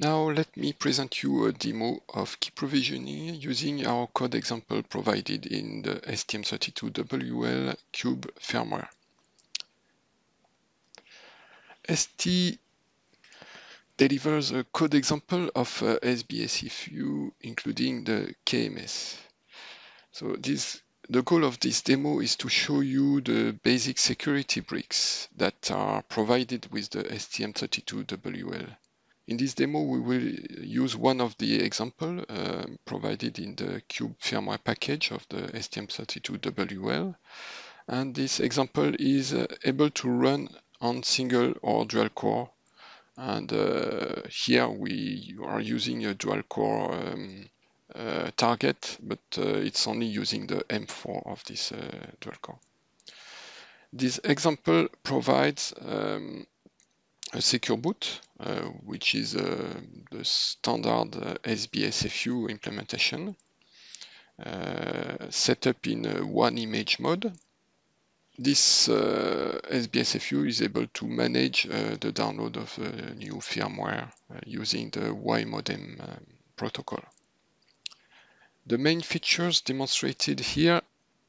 Now let me present you a demo of key provisioning using our code example provided in the STM32WL Cube firmware. ST delivers a code example of uh, SBSFU including the KMS. So this the goal of this demo is to show you the basic security bricks that are provided with the STM32WL. In this demo, we will use one of the example uh, provided in the Cube firmware package of the STM32WL. And this example is uh, able to run on single or dual core. And uh, here we are using a dual core um, uh, target, but uh, it's only using the M4 of this uh, dual core. This example provides um, a secure boot, uh, which is uh, the standard uh, SBSFU implementation, set up in one image mode. This SBSFU is able to manage the download of new firmware using the Y-modem um, protocol. The main features demonstrated here,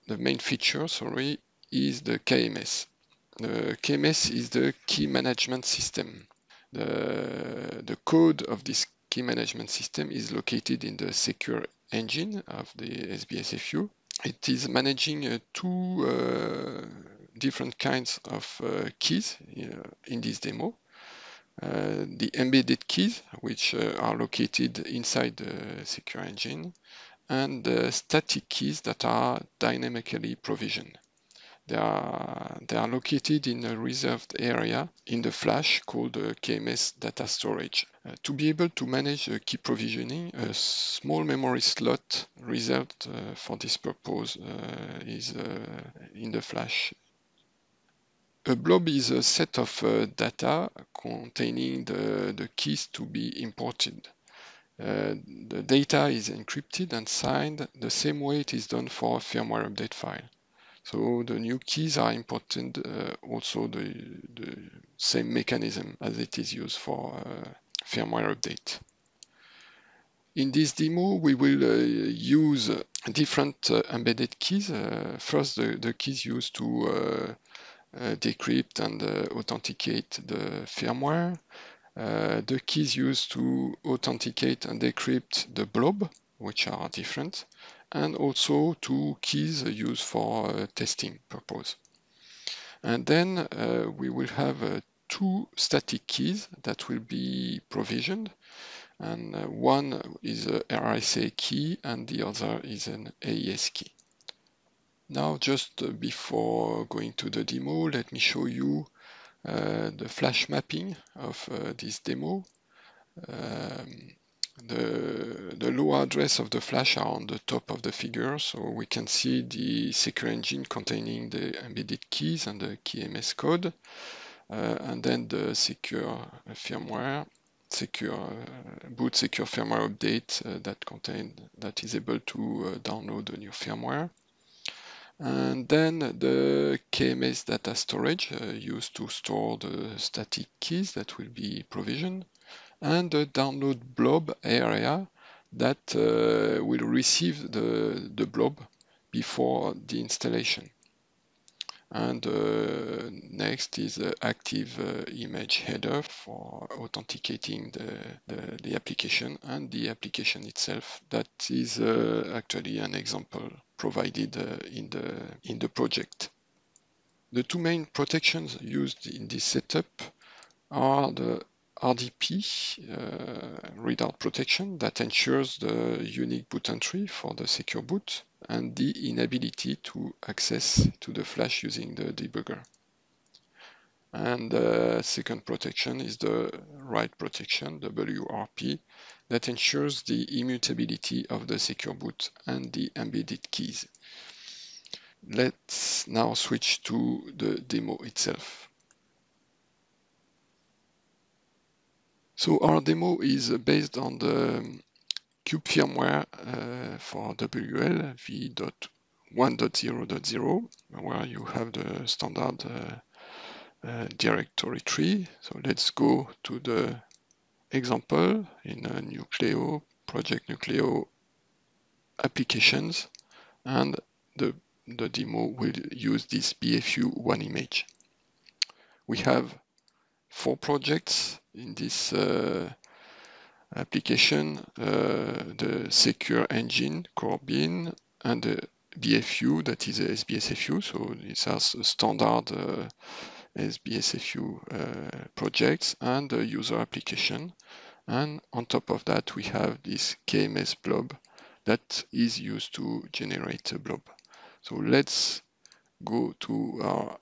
the main feature, sorry, is the KMS. The KMS is the key management system. The, the code of this key management system is located in the secure engine of the SBSFU. It is managing uh, two uh, different kinds of uh, keys uh, in this demo. Uh, the embedded keys, which uh, are located inside the secure engine, and the static keys that are dynamically provisioned. They are, they are located in a reserved area in the flash called KMS data storage. Uh, to be able to manage uh, key provisioning, a small memory slot reserved uh, for this purpose uh, is uh, in the flash. A blob is a set of uh, data containing the, the keys to be imported. the data is encrypted and signed the same way it is done for a firmware update file. So the new keys are important, uh, also the, the, same mechanism as it is used for uh, firmware update. In this demo, we will uh, use different uh, embedded keys. Uh, first, the, the, keys used to uh, decrypt and authenticate the firmware. the keys used to authenticate and decrypt the blob, which are different and also two keys used for uh, testing purpose. And then uh, we will have uh, two static keys that will be provisioned and one is a RSA key and the other is an AES key. Now just before going to the demo, let me show you uh, the flash mapping of uh, this demo. Um, the, the low address of the flash are on the top of the figure, so we can see the secure engine containing the embedded keys and the KMS code, uh, and then the secure firmware, secure uh, boot secure firmware update uh, that contain that is able to uh, download the new firmware. And then the KMS data storage uh, used to store the static keys that will be provisioned and the download blob area that uh, will receive the, the blob before the installation. And uh, next is the active uh, image header for authenticating the, the, the, application and the application itself. That is uh, actually an example provided uh, in, the, in the project. The two main protections used in this setup are the RDP, uh, readout protection, that ensures the unique boot entry for the secure boot and the inability to access to the flash using the debugger. And the uh, second protection is the write protection, WRP, that ensures the immutability of the secure boot and the embedded keys. Let's now switch to the demo itself. So our demo is based on the Cube firmware uh, for WL v.1.0.0, where you have the standard uh, uh, directory tree. So let's go to the example in a Nucleo, Project Nucleo applications, and the, the demo will use this BFU one image. We have four projects in this uh, application, uh, the Secure Engine core bin and the BFU that is a SBSFU. So this has standard uh, SBSFU uh, projects and the user application. And on top of that, we have this KMS blob that is used to generate a blob. So let's go to our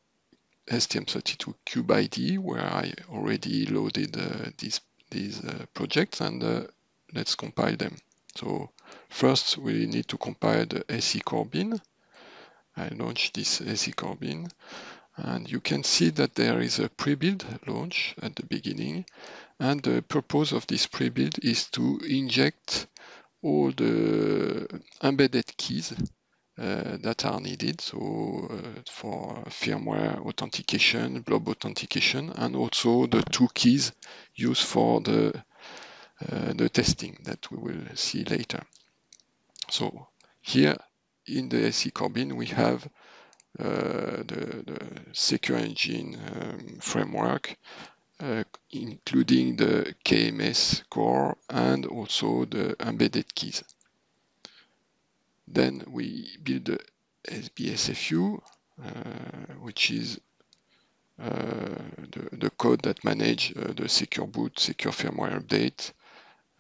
STM32 Cube ID where I already loaded uh, these, these uh, projects and uh, let's compile them. So first we need to compile the SE core bin. I launch this SE core bin and you can see that there is a pre-build launch at the beginning and the purpose of this pre-build is to inject all the embedded keys uh, that are needed. So uh, for firmware authentication, blob authentication, and also the two keys used for the uh, the testing that we will see later. So here in the SE core bin we have uh, the, the, secure engine um, framework, uh, including the KMS core and also the embedded keys. Then we build the SBSFU, uh, which is uh, the, the, code that manage uh, the secure boot, secure firmware update,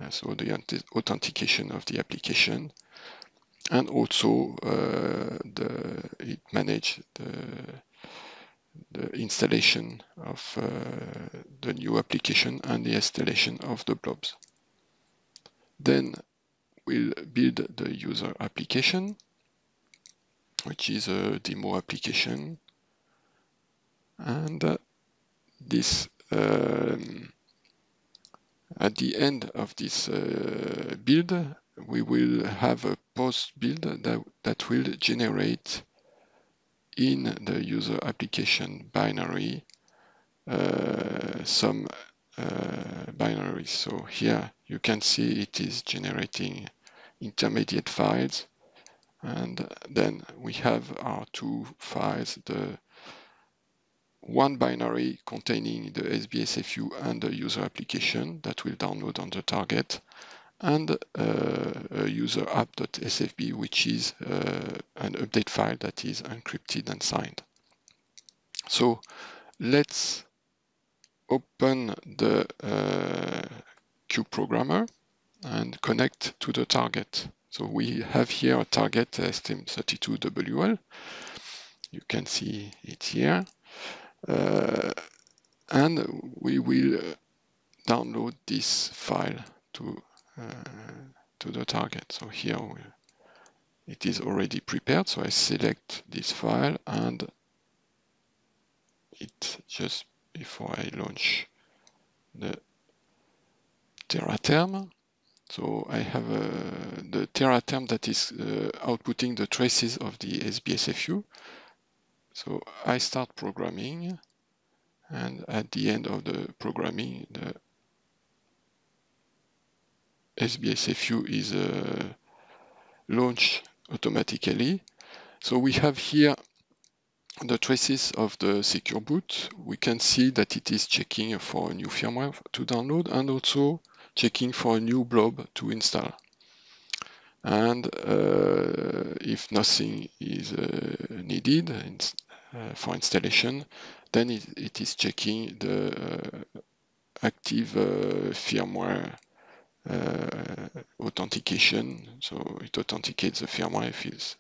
so the authentication of the application and also uh, the, it managed the, the installation of uh, the new application and the installation of the blobs. Then we'll build the user application, which is a demo application. And uh, this um, at the end of this uh, build, we will have a post build that, that will generate in the user application binary uh, some uh, binaries. So here you can see it is generating intermediate files and then we have our two files, the one binary containing the SBSFU and the user application that will download on the target and uh, a user app.sfb, which is uh, an update file that is encrypted and signed. So let's open the uh, Programmer and connect to the target. So we have here a target STM32WL. You can see it here. Uh, and we will download this file to uh, to the target. So here we, it is already prepared. So I select this file and it just before I launch the TeraTerm. So I have uh, the TeraTerm that is uh, outputting the traces of the SBSFU. So I start programming and at the end of the programming, the SBSFU is uh, launched automatically. So we have here the traces of the secure boot. We can see that it is checking for a new firmware to download and also checking for a new blob to install. And uh, if nothing is uh, needed uh, for installation, then it, it is checking the uh, active uh, firmware authentication. So it authenticates the firmware if it's,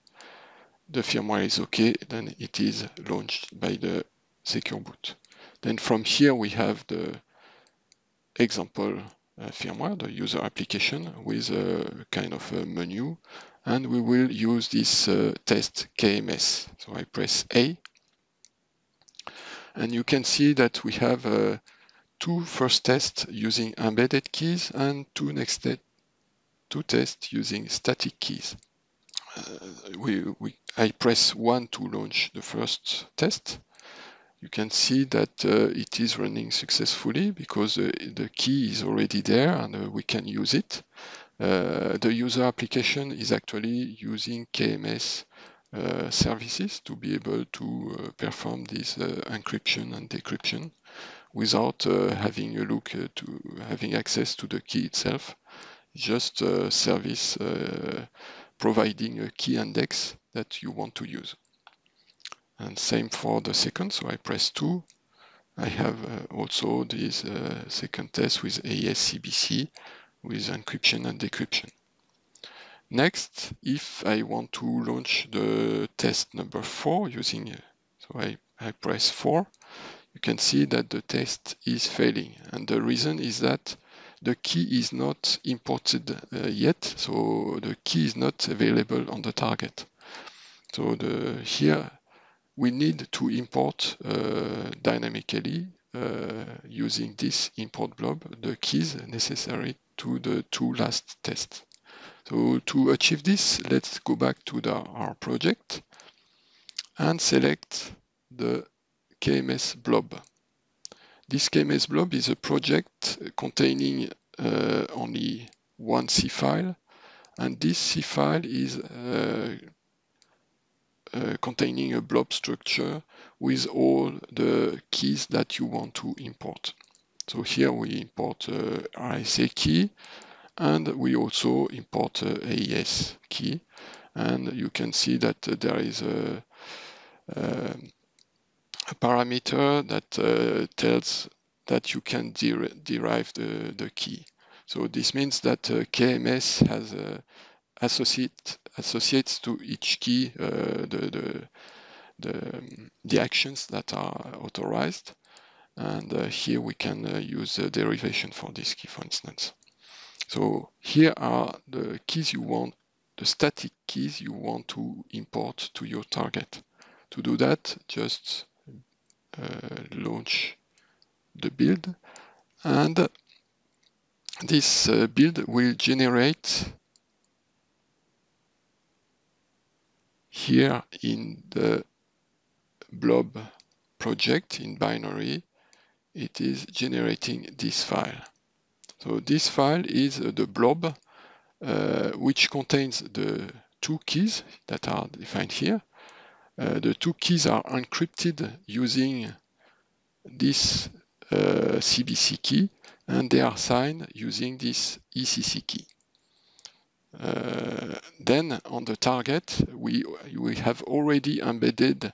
the firmware is okay, then it is launched by the secure boot. Then from here we have the example firmware, the user application with a kind of a menu and we will use this uh, test KMS. So I press A and you can see that we have uh, two first tests using embedded keys and two next two tests using static keys. Uh, we, we, I press 1 to launch the first test. You can see that uh, it is running successfully because uh, the key is already there and uh, we can use it. Uh, the user application is actually using KMS uh, services to be able to uh, perform this encryption and decryption without having a look to having access to the key itself. Just a service providing a key index that you want to use. And same for the second, so I press 2. I have uh, also this uh, second test with AES-CBC with encryption and decryption. Next, if I want to launch the test number 4 using, uh, so I, I press 4, you can see that the test is failing. And the reason is that the key is not imported uh, yet, so the key is not available on the target. So the, here we need to import uh, dynamically uh, using this import blob the keys necessary to the two last tests. So to achieve this, let's go back to the, our project and select the KMS blob. This KMS blob is a project containing uh, only one C file, and this C file is uh, uh, containing a blob structure with all the keys that you want to import. So here we import uh, RSA key and we also import uh, AES key and you can see that uh, there is a, uh, a parameter that uh, tells that you can der derive the, the key. So this means that KMS has associate associates to each key uh, the, the, the, the, actions that are authorized. And uh, here we can uh, use the derivation for this key, for instance. So here are the keys you want, the static keys you want to import to your target. To do that, just uh, launch the build and this uh, build will generate Here in the blob project in binary, it is generating this file. So this file is the blob, uh, which contains the two keys that are defined here. Uh, the two keys are encrypted using this uh, CBC key, and they are signed using this ECC key. Then on the target, we, we have already embedded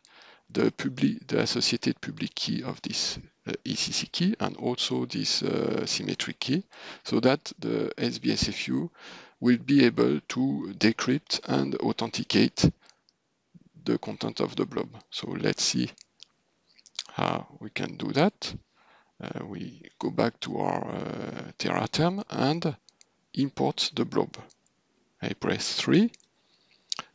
the, public, the associated public key of this uh, ECC key and also this uh, symmetric key so that the SBSFU will be able to decrypt and authenticate the content of the blob. So let's see how we can do that. Uh, we go back to our uh, Tera term and import the blob. I press 3.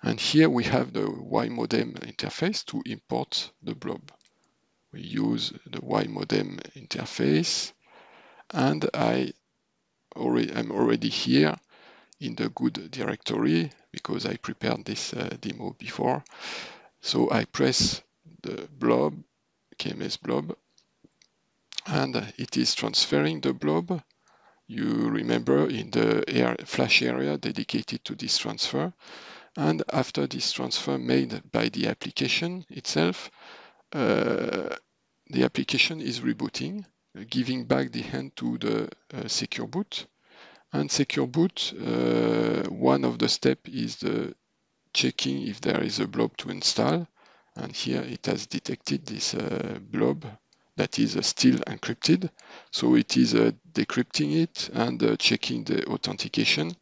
And here we have the Y-modem interface to import the blob. We use the Y-modem interface and I already, am already here in the good directory because I prepared this uh, demo before. So I press the blob, KMS blob, and it is transferring the blob you remember in the flash area dedicated to this transfer. And after this transfer made by the application itself, uh, the application is rebooting, giving back the hand to the uh, secure boot. And secure boot, uh, one of the steps is the checking if there is a blob to install. And here it has detected this uh, blob that is uh, still encrypted. So it is uh, decrypting it and uh, checking the authentication.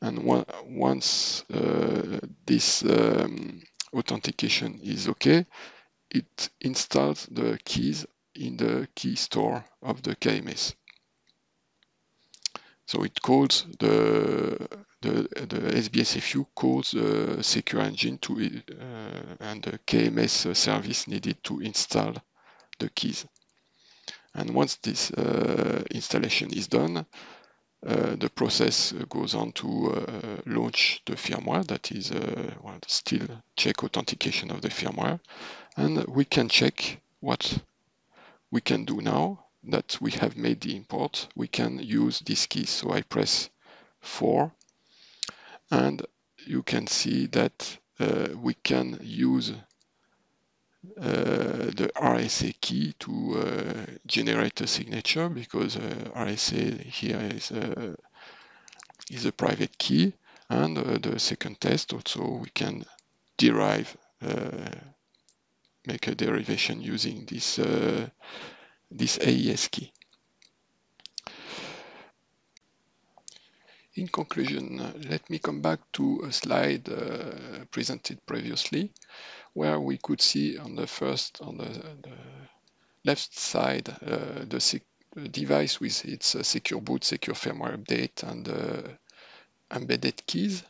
And once this um, authentication is okay, it installs the keys in the key store of the KMS. So it calls the the, the SBSFU calls the secure engine to uh, and the KMS service needed to install the keys. And once this uh, installation is done, uh, the process goes on to uh, launch the firmware that is uh, well, still check authentication of the firmware and we can check what we can do now that we have made the import, we can use this key. So I press 4 and you can see that uh, we can use the RSA key to uh, generate a signature because uh, RSA here is a, is a private key and the second test also we can derive make a derivation using this this AES key. In conclusion, let me come back to a slide uh, presented previously, where we could see on the first, on the, the left side, uh, the, device with its uh, secure boot, secure firmware update, and uh, embedded keys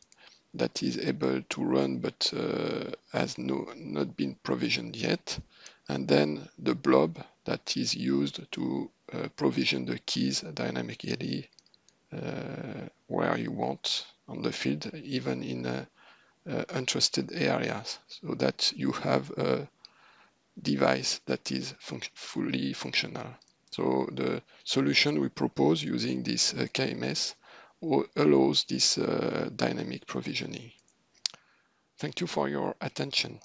that is able to run but uh, has no, not been provisioned yet. And then the blob that is used to uh, provision the keys dynamically uh, where you want on the field, even in uh, untrusted areas, so that you have a device that is fun fully functional. So the solution we propose using this uh, KMS allows this uh, dynamic provisioning. Thank you for your attention.